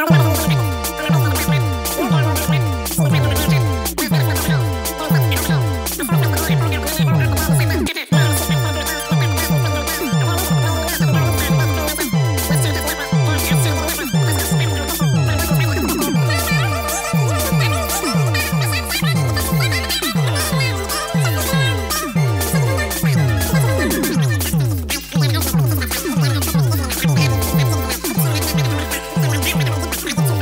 Ow! the trees.